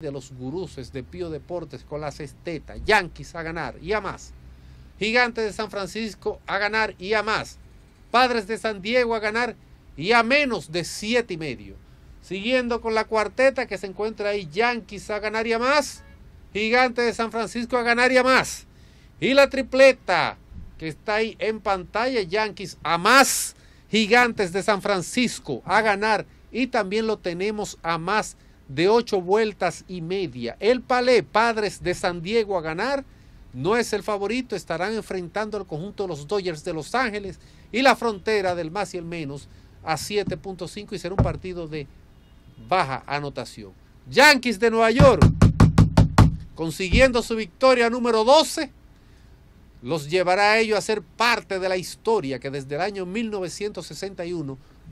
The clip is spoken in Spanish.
de los guruses de Pío Deportes con las estetas. Yankees a ganar y a más. Gigantes de San Francisco a ganar y a más. Padres de San Diego a ganar y a menos de siete y medio. Siguiendo con la cuarteta que se encuentra ahí, Yankees a ganar y a más. Gigantes de San Francisco a ganar y a más. Y la tripleta que está ahí en pantalla, Yankees a más. Gigantes de San Francisco a ganar y también lo tenemos a más de ocho vueltas y media. El Palé, Padres de San Diego a ganar, no es el favorito, estarán enfrentando al conjunto de los Dodgers de Los Ángeles y la frontera del más y el menos a 7.5 y será un partido de baja anotación. Yankees de Nueva York, consiguiendo su victoria número 12, los llevará a ellos a ser parte de la historia que desde el año 1961